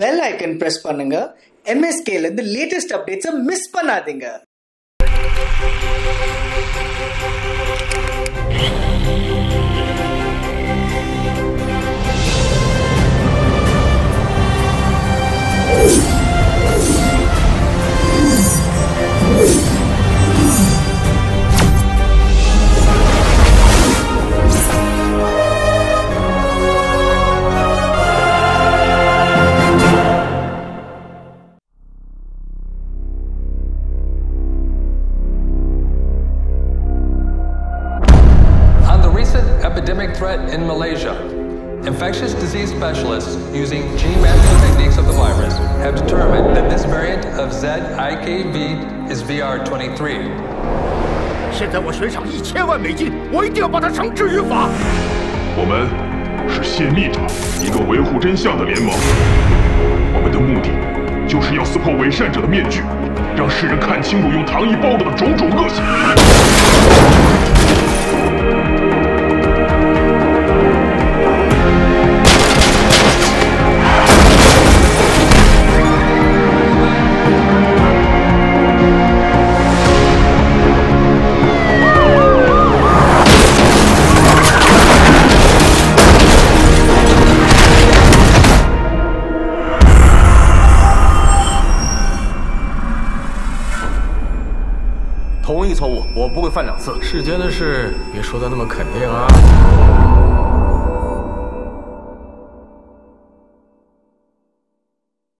Bell icon press பண்ணுங்க. MSK இருந்து latest அப்டேட்ஸை மிஸ் பண்ணாதீங்க. Epidemic threat in Malaysia, infectious disease specialists using gene mapping techniques of the virus have determined that this variant of ZIKV is VR23. 现在我悬赏一千万美金，我一定要把它绳之于法。我们是泄密者，一个维护真相的联盟。我们的目的就是要撕破伪善者的面具，让世人看清楚用糖衣包裹的种种恶行。同一错误我不会犯两次。世间的事别说的那么肯定啊。